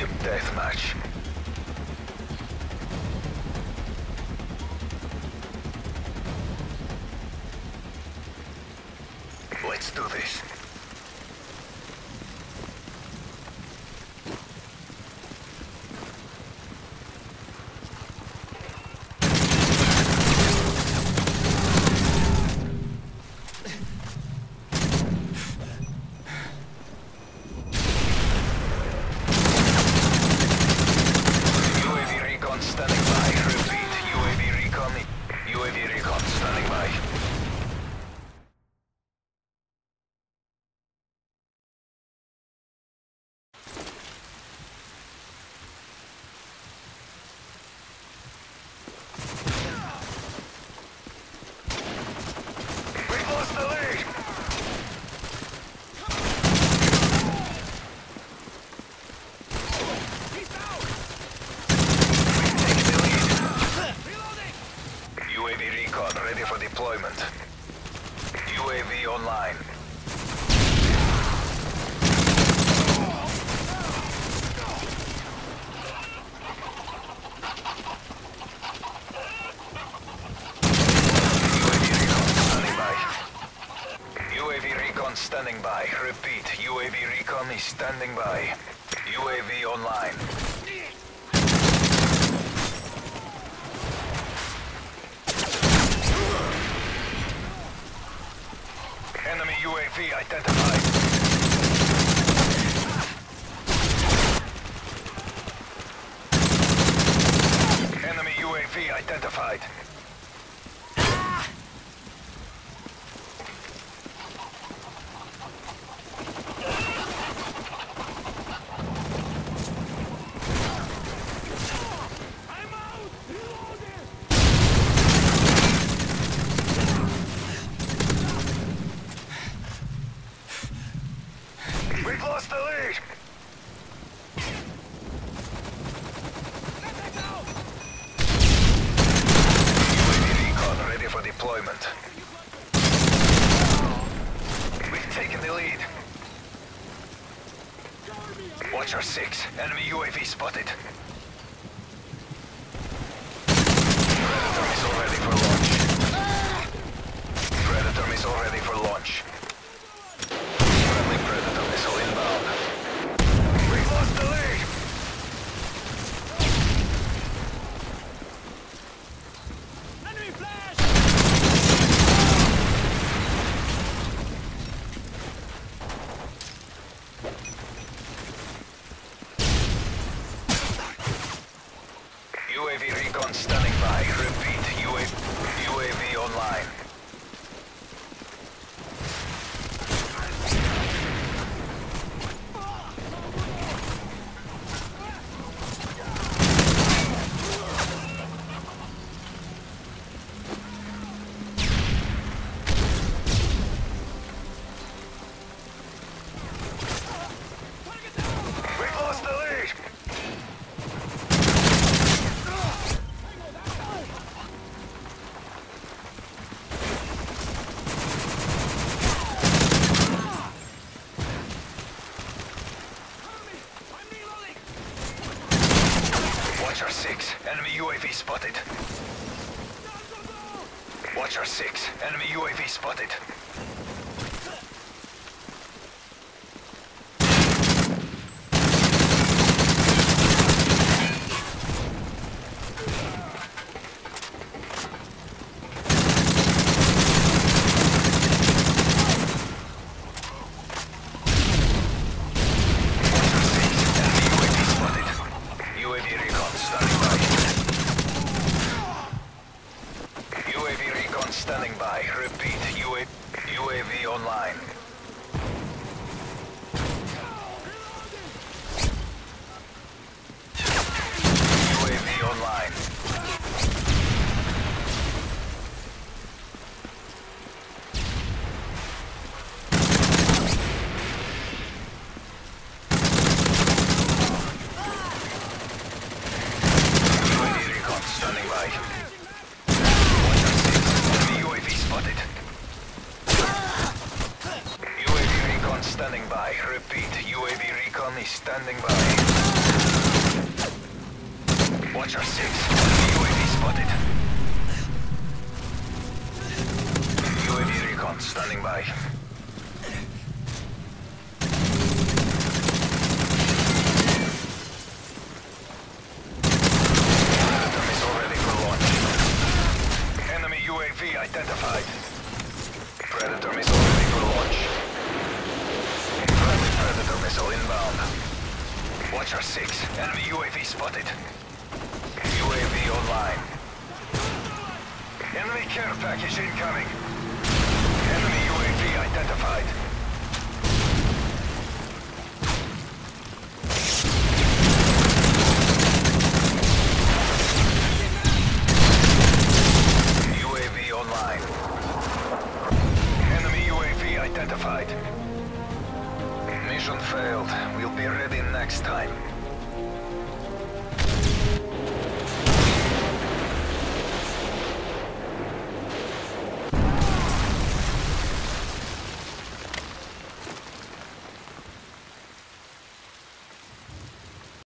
Team deathmatch. Let's do this. UAV recon standing by. Repeat, UAV recon. UAV recon standing by. We've lost the lead. Taking the lead. UAV recon ready for deployment. UAV online. Standing by. Repeat, UAV recon is standing by. UAV online. Enemy UAV identified. Enemy UAV identified. We've lost the lead. UAV recon ready for deployment. We've taken the lead. Watcher 6, enemy UAV spotted. Predator missile ready for launch. Predator missile ready for launch. Friendly Predator missile inbound. We've lost the lead. Enemy flash! UAV recon standing by. Repeat, UAV, UAV online. We've lost the lead. I'm reloading! Watcher 6, enemy UAV spotted. Watcher 6, enemy UAV spotted. UAV recon standing by. UAV recon standing by. Repeat, UAV, by. Repeat, UAV recon is standing by. Watcher 6, enemy UAV spotted. UAV recon standing by. Enemy UAV identified. Watcher 6, enemy UAV spotted. UAV online. Enemy care package incoming. Enemy UAV identified. UAV online. Enemy UAV identified. Mission failed. We'll be ready next time.